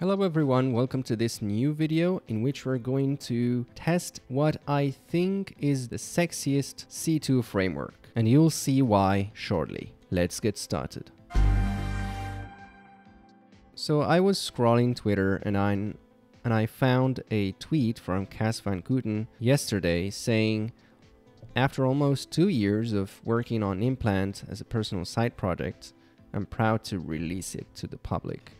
Hello everyone, welcome to this new video in which we're going to test what I think is the sexiest C2 framework. And you'll see why shortly. Let's get started. So I was scrolling Twitter and I and I found a tweet from Cas van Kooten yesterday saying after almost two years of working on Implant as a personal side project, I'm proud to release it to the public.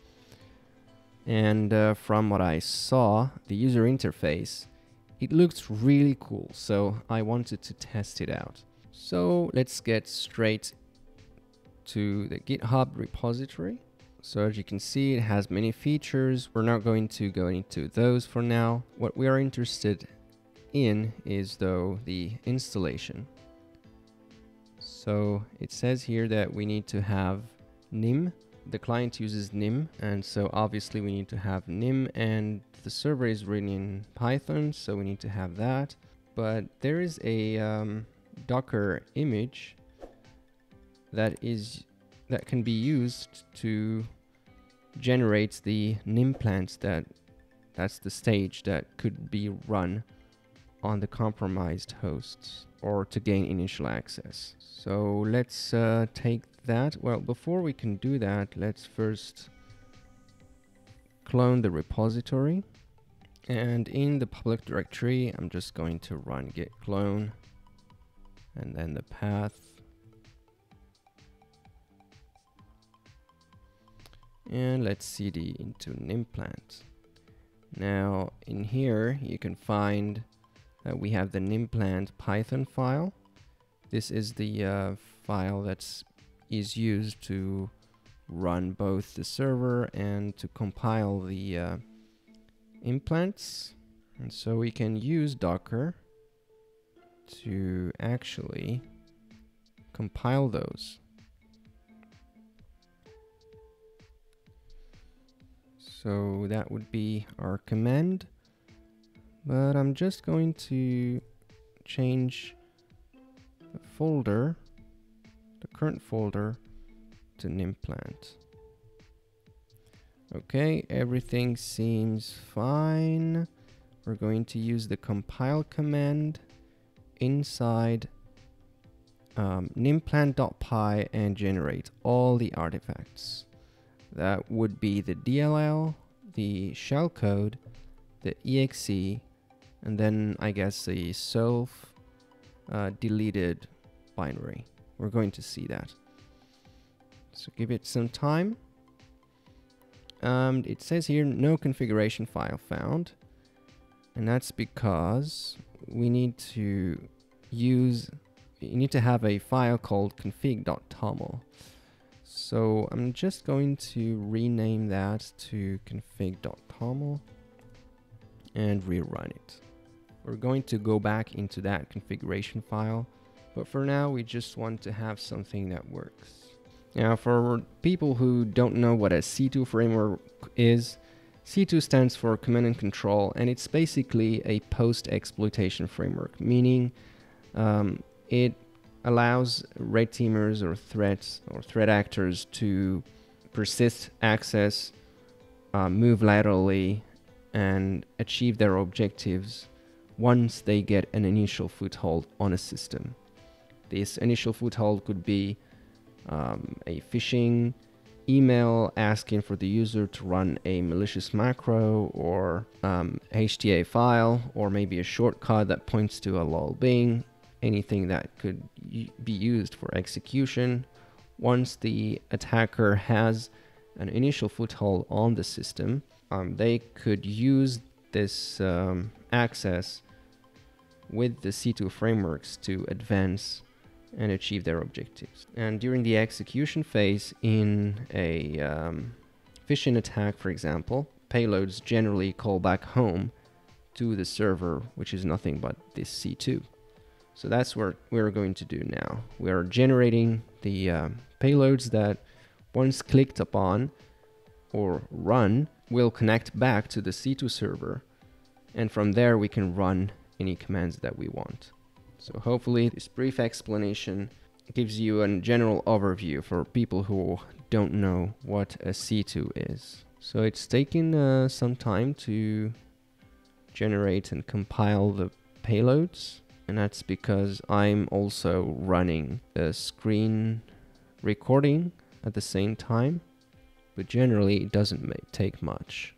And uh, from what I saw, the user interface, it looks really cool. So I wanted to test it out. So let's get straight to the GitHub repository. So as you can see, it has many features. We're not going to go into those for now. What we are interested in is though the installation. So it says here that we need to have nim the client uses nim and so obviously we need to have nim and the server is written in python so we need to have that but there is a um, docker image that is that can be used to generate the nim plants that that's the stage that could be run on the compromised hosts or to gain initial access. So let's uh, take that. Well, before we can do that, let's first clone the repository. And in the public directory, I'm just going to run git clone and then the path. And let's cd into nimplant. Now in here, you can find uh, we have the nimplant Python file. This is the uh, file that is used to run both the server and to compile the uh, implants. And so we can use Docker to actually compile those. So that would be our command but I'm just going to change the folder, the current folder to nimplant. Okay, everything seems fine. We're going to use the compile command inside um, nimplant.py and generate all the artifacts. That would be the DLL, the shellcode, the exe, and then I guess the self uh, deleted binary. We're going to see that. So give it some time. Um, it says here no configuration file found. And that's because we need to use, you need to have a file called config.toml. So I'm just going to rename that to config.toml and rerun it. We're going to go back into that configuration file, but for now we just want to have something that works. Now for people who don't know what a C2 framework is, C2 stands for Command and Control and it's basically a post-exploitation framework, meaning um, it allows red teamers or threats or threat actors to persist access, uh, move laterally, and achieve their objectives once they get an initial foothold on a system. This initial foothold could be um, a phishing email asking for the user to run a malicious macro or um, HTA file or maybe a shortcut that points to a lolbing, anything that could be used for execution. Once the attacker has an initial foothold on the system, um, they could use this um, access with the C2 frameworks to advance and achieve their objectives. And during the execution phase in a um, phishing attack, for example, payloads generally call back home to the server, which is nothing but this C2. So that's what we're going to do now. We are generating the uh, payloads that once clicked upon or run will connect back to the C2 server. And from there we can run any commands that we want. So hopefully this brief explanation gives you a general overview for people who don't know what a C2 is. So it's taking uh, some time to generate and compile the payloads and that's because I'm also running a screen recording at the same time but generally it doesn't take much.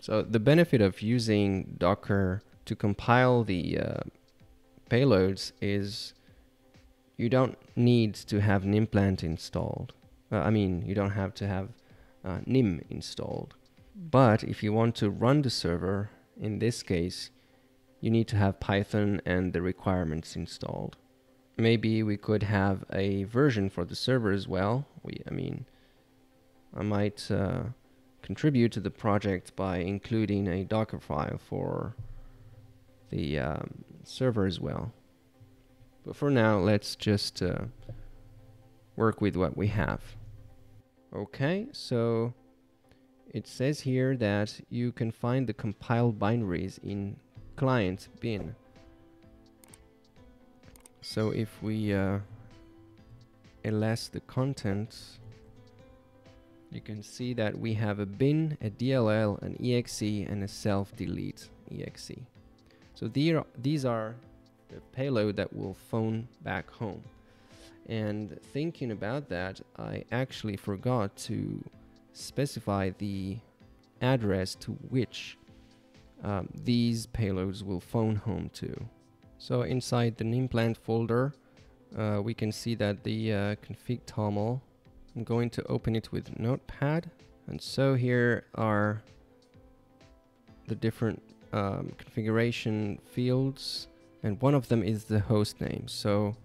So the benefit of using Docker to compile the uh, payloads is you don't need to have Nimplant installed. Uh, I mean, you don't have to have uh, Nim installed. But if you want to run the server, in this case, you need to have Python and the requirements installed. Maybe we could have a version for the server as well. We, I mean, I might uh, contribute to the project by including a Docker file for the um, server as well. But for now, let's just uh, work with what we have. Okay, so it says here that you can find the compiled binaries in client bin. So if we uh, ls the contents, you can see that we have a bin, a DLL, an exe, and a self-delete exe. So these are the payload that will phone back home. And thinking about that, I actually forgot to specify the address to which um, these payloads will phone home to. So inside the Nimplant folder, uh, we can see that the uh, config toml, I'm going to open it with Notepad. And so here are the different um, configuration fields and one of them is the host name. So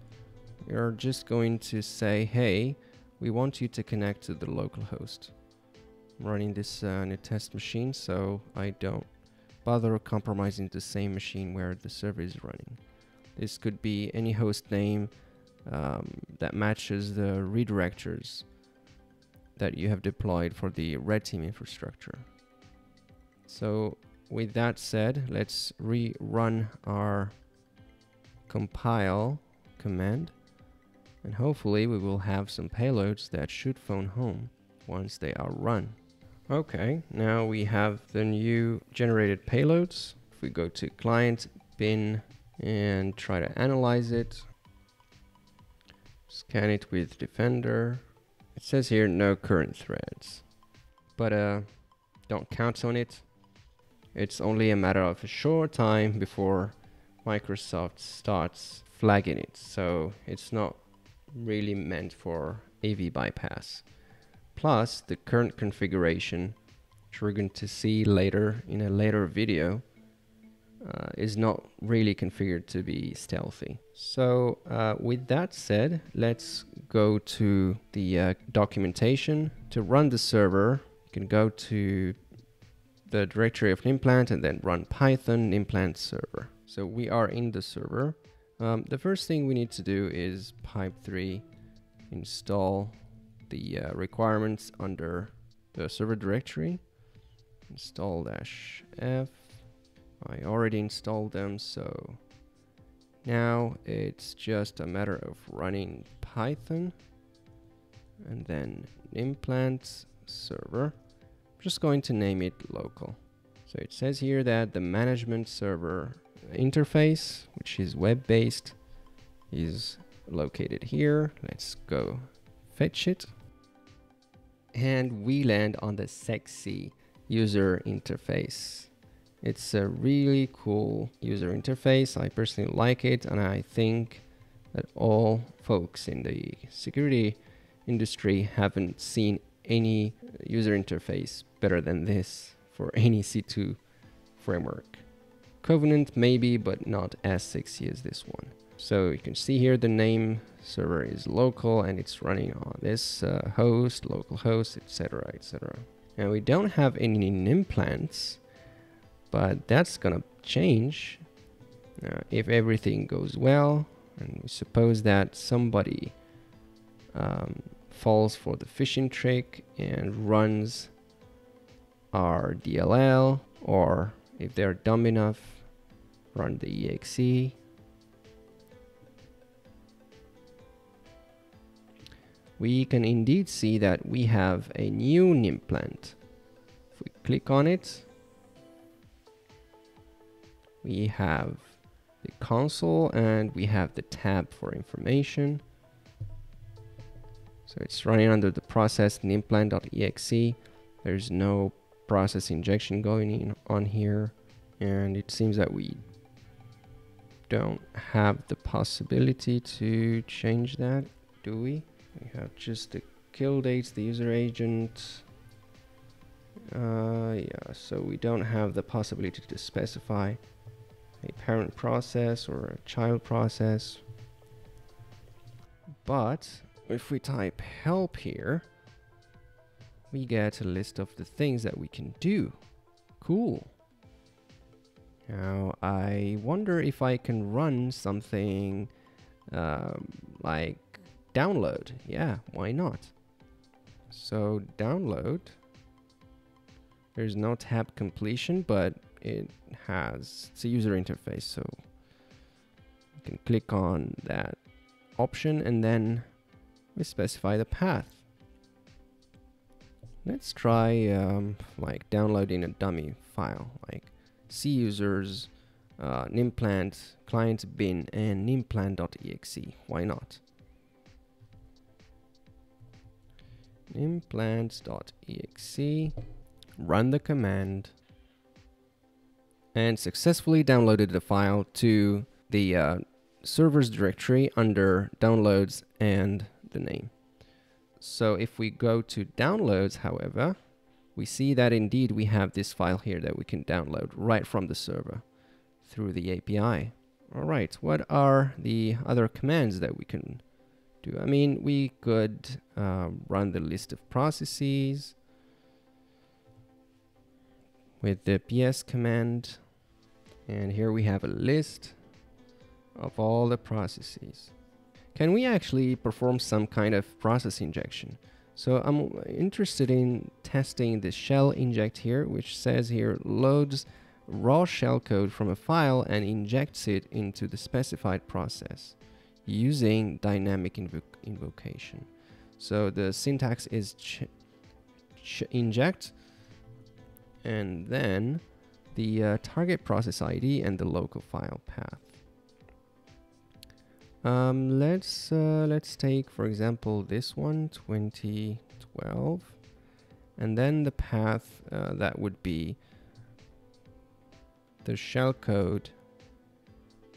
you're just going to say, hey, we want you to connect to the local host. I'm running this uh, in a test machine, so I don't bother compromising the same machine where the server is running. This could be any host name um, that matches the redirectors that you have deployed for the red team infrastructure. So with that said, let's rerun our compile command and hopefully we will have some payloads that should phone home once they are run. Okay, now we have the new generated payloads. If we go to client bin and try to analyze it, scan it with Defender. It says here no current threads, but uh, don't count on it. It's only a matter of a short time before Microsoft starts flagging it. So it's not really meant for AV bypass. Plus, the current configuration, which we're going to see later in a later video, uh, is not really configured to be stealthy. So uh, with that said, let's go to the uh, documentation. To run the server, you can go to the directory of Nimplant and then run Python Nimplant server. So we are in the server. Um, the first thing we need to do is pipe3 install the uh, requirements under the server directory. Install dash F. I already installed them, so now it's just a matter of running Python and then implant server. Just going to name it local. So it says here that the management server interface, which is web-based, is located here. Let's go fetch it. And we land on the sexy user interface. It's a really cool user interface. I personally like it, and I think that all folks in the security industry haven't seen any user interface better than this for any C2 framework. Covenant maybe, but not as sexy as this one. So you can see here the name server is local and it's running on this uh, host, local host, etc, etc. And we don't have any Nimplants, but that's gonna change uh, if everything goes well. And we suppose that somebody um, falls for the phishing trick and runs our DLL, or if they're dumb enough, run the exe we can indeed see that we have a new Nimplant. If we click on it, we have the console and we have the tab for information. So it's running under the process nimplant.exe. There's no process injection going in on here. And it seems that we don't have the possibility to change that, do we? We have just the kill dates, the user agent. Uh, yeah, so we don't have the possibility to specify a parent process or a child process. But if we type help here, we get a list of the things that we can do. Cool. Now, I wonder if I can run something um, like download. Yeah, why not? So download. There's no tab completion, but it has it's a user interface. So you can click on that option and then we specify the path. Let's try um, like downloading a dummy file like C users, uh, nimplant, client bin, and nimplant.exe. Why not? nimplant.exe, run the command, and successfully downloaded the file to the uh, server's directory under downloads and the name. So if we go to downloads, however, we see that indeed we have this file here that we can download right from the server through the API. All right, what are the other commands that we can do? I mean, we could um, run the list of processes with the ps command. And here we have a list of all the processes. Can we actually perform some kind of process injection? So I'm interested in testing the shell inject here, which says here loads raw shellcode from a file and injects it into the specified process using dynamic invo invocation. So the syntax is inject and then the uh, target process ID and the local file path. Um, let's uh, let's take for example this one 2012 and then the path uh, that would be the shellcode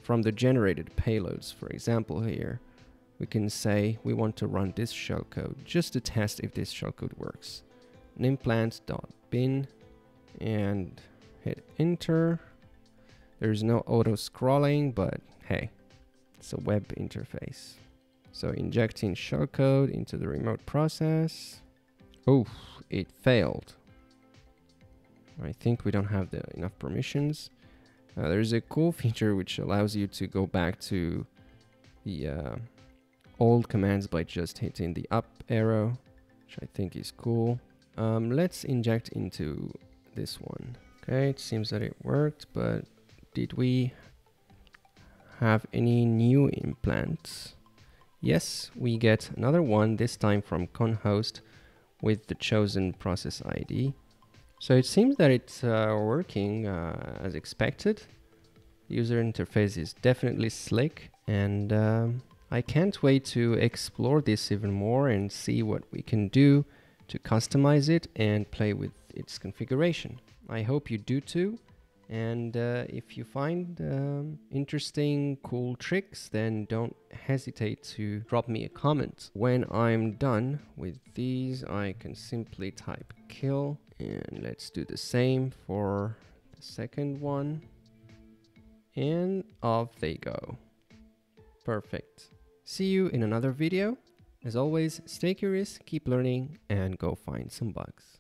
from the generated payloads. For example here we can say we want to run this shellcode just to test if this shellcode works. Nimplant.bin and hit enter. There's no auto scrolling but hey it's a web interface. So injecting shellcode into the remote process. Oh, it failed. I think we don't have the enough permissions. Uh, there's a cool feature which allows you to go back to the uh, old commands by just hitting the up arrow, which I think is cool. Um, let's inject into this one. Okay, it seems that it worked, but did we have any new implants? Yes, we get another one, this time from conhost with the chosen process ID. So it seems that it's uh, working uh, as expected. User interface is definitely slick and um, I can't wait to explore this even more and see what we can do to customize it and play with its configuration. I hope you do too. And uh, if you find um, interesting, cool tricks, then don't hesitate to drop me a comment. When I'm done with these, I can simply type kill. And let's do the same for the second one. And off they go. Perfect. See you in another video. As always, stay curious, keep learning, and go find some bugs.